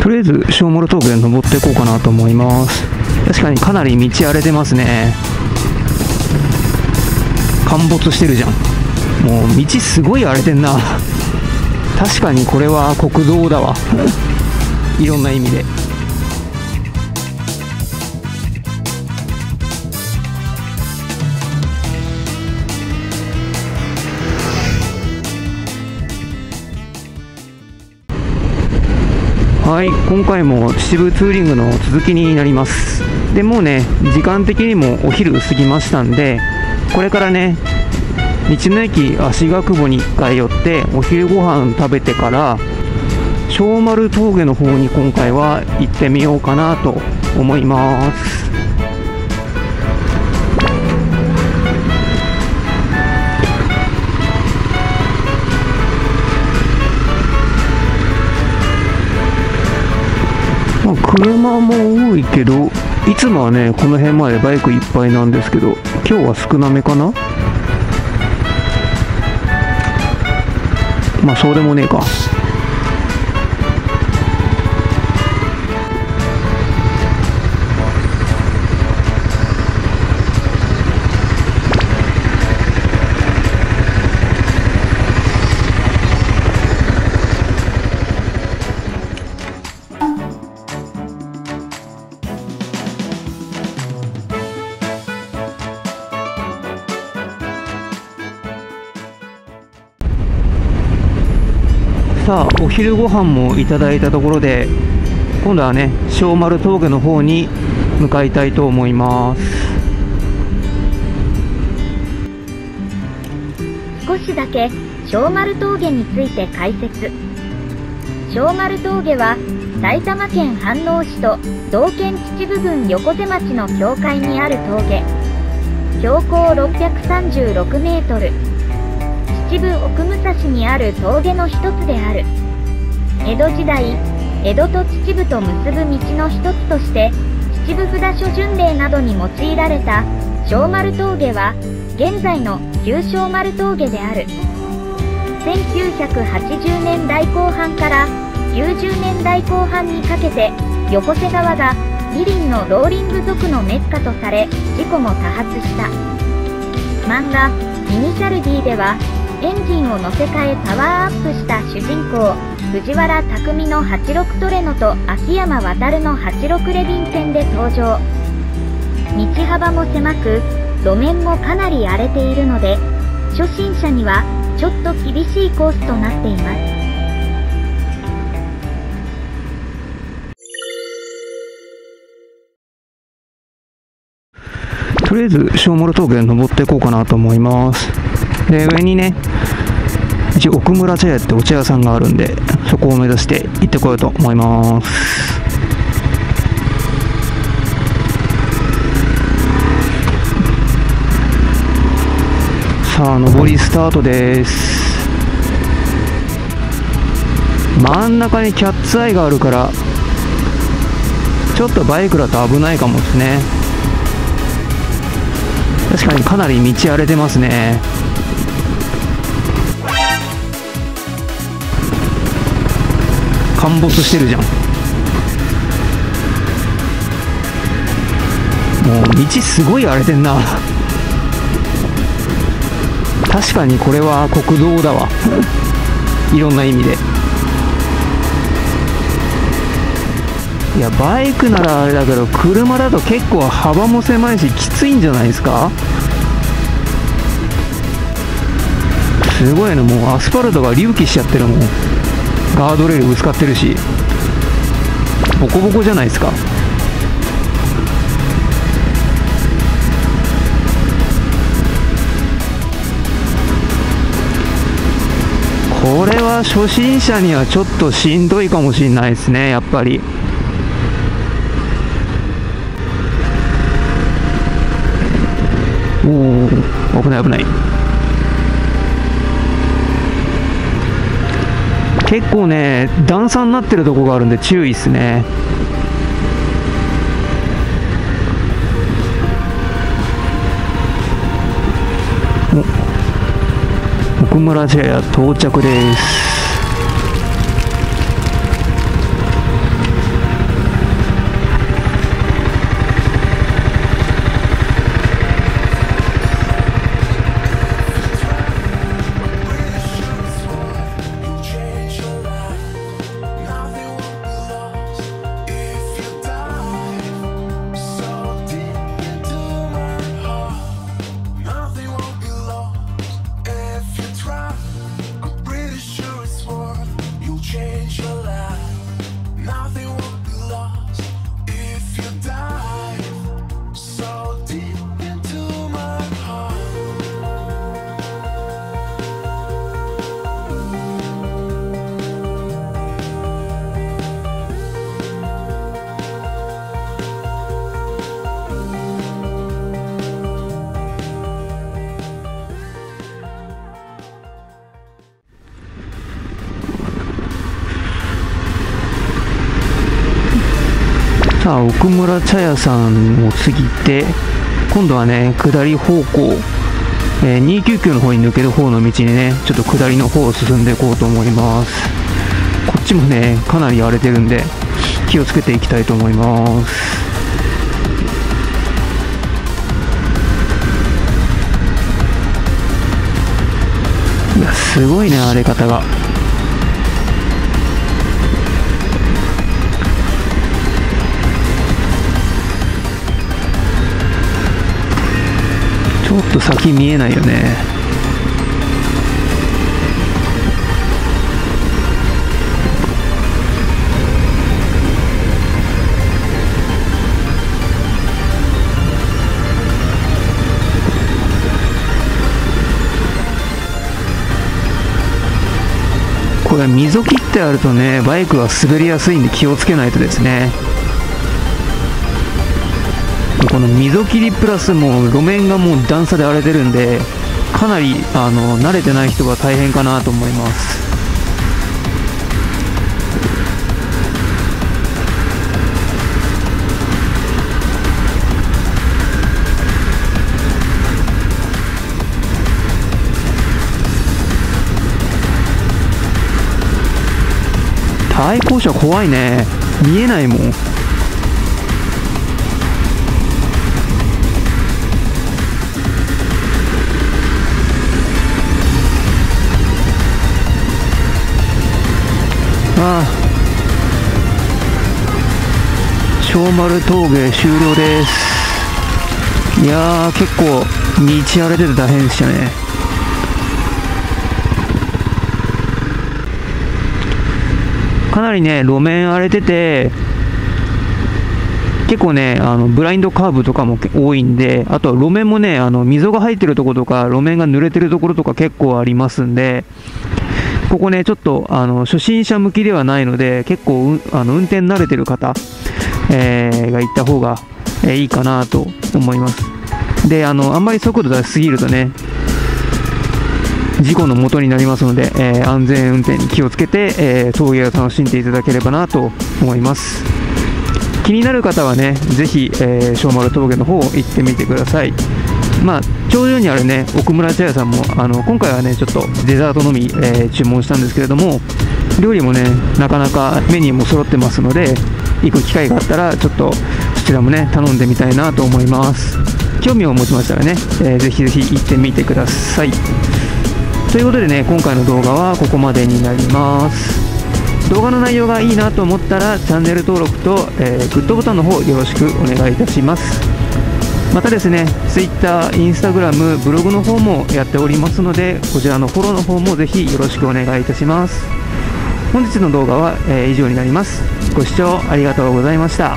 とりあえず小諸峠登っていこうかなと思います。確かにかなり道荒れてますね。陥没してるじゃん。もう道すごい荒れてんな。確かにこれは国道だわ。いろんな意味で。はい今回も秩父ツーリングの続きになります。でもうね時間的にもお昼過ぎましたんでこれからね道の駅足ヶ久保に1回寄ってお昼ご飯食べてから小丸峠の方に今回は行ってみようかなと思います。も多いけどいつもはねこの辺までバイクいっぱいなんですけど今日は少なめかな？まあそうでもねえか。さあお昼ご飯もいただいたところで今度はね小丸峠の方に向かいたいと思います。少しだけ小丸峠について解説。小丸峠は埼玉県飯能市と道県秩父郡横瀬町の境界にある峠。標高636メートル。秩父奥武蔵にある峠の一つである。江戸時代江戸と秩父と結ぶ道の一つとして秩父札所巡礼などに用いられた小丸峠は現在の旧小丸峠である。1980年代後半から90年代後半にかけて横瀬川が二輪のローリング族のメッカとされ事故も多発した。漫画「イニシャル D」ではエンジンを乗せ替えパワーアップした主人公藤原匠の86トレノと秋山渡の86レビン戦で登場。道幅も狭く路面もかなり荒れているので初心者にはちょっと厳しいコースとなっています。とりあえず小諸峠登っていこうかなと思います。で上にね一応奥村茶屋ってお茶屋さんがあるんでそこを目指して行ってこようと思います。さあ上りスタートです。真ん中にキャッツアイがあるからちょっとバイクだと危ないかもですね。確かにかなり道荒れてますね。陥没してるじゃん。もう道すごい荒れてんな。確かにこれは国道だわ。いろんな意味で。いやバイクならあれだけど車だと結構幅も狭いしきついんじゃないですか？すごいね。もうアスファルトが隆起しちゃってるもん。ガードレールぶつかってるしボコボコじゃないですか。これは初心者にはちょっとしんどいかもしれないですねやっぱり。おお危ない危ない。結構ね段差になってるとこがあるんで注意っすね。お奥村茶屋到着です。さあ奥村茶屋さんを過ぎて今度はね下り方向、えー、299の方に抜ける方の道にねちょっと下りの方を進んでいこうと思います。こっちもねかなり荒れてるんで気をつけていきたいと思います。いやすごいね荒れ方が。ょっと先見えないよね。これ溝切ってあるとねバイクは滑りやすいんで気をつけないとですね。この溝切りプラスもう路面がもう段差で荒れてるんでかなりあの慣れてない人は大変かなと思います。対向車怖いね。見えないもん。小丸峠終了です。いやー結構道荒れてて大変でしたね。かなりね、路面荒れてて、結構ね、あのブラインドカーブとかも多いんで、あとは路面もね、あの溝が入ってるところとか、路面が濡れてるところとか結構ありますんで、ここね、ちょっとあの初心者向きではないので、結構あの運転慣れてる方、えー、が行った方が、え、いいかなと思います。で、あのあんまり速度出しすぎるとね、事故のもとになりますので、えー、安全運転に気をつけて、えー、峠を楽しんでいただければなと思います気になる方はねぜひ、えー、小丸峠の方行ってみてくださいまあ頂上にあるね奥村茶屋さんもあの今回はねちょっとデザートのみ、えー、注文したんですけれども料理もねなかなかメニューも揃ってますので行く機会があったらちょっとそちらもね頼んでみたいなと思います。興味を持ちましたらね、えー、ぜひぜひ行ってみてください。ということでね今回の動画はここまでになります。動画の内容がいいなと思ったらチャンネル登録と、えー、グッドボタンの方よろしくお願いいたします。またですね Twitter、Instagram、ブログの方もやっておりますのでこちらのフォローの方もぜひよろしくお願いいたします。本日の動画は、えー、以上になります。ご視聴ありがとうございました。